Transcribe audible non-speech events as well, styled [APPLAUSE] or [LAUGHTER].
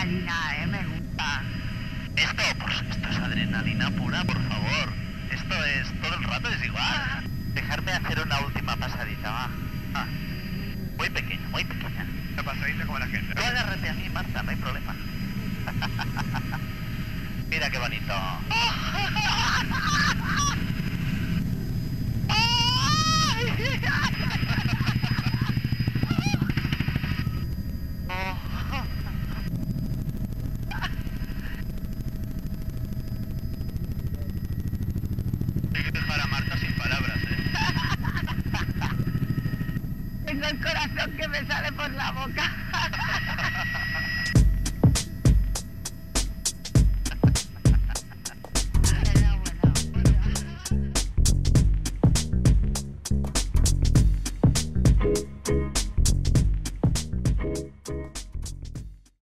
adrenalina, ¿eh? Me gusta. Esto, por esto es adrenalina pura, por favor. Esto es todo el rato es igual. Dejarme hacer una última pasadita, va. Ah, muy pequeña, muy pequeña. Una pasadita como la gente. Tú agárrate a mí, Marta, no hay problema. [LAUGHS] Mira qué bonito. [LAUGHS] Es para Marta sin palabras, ¿eh? [LAUGHS] Tengo el corazón que me sale por la boca. [LAUGHS]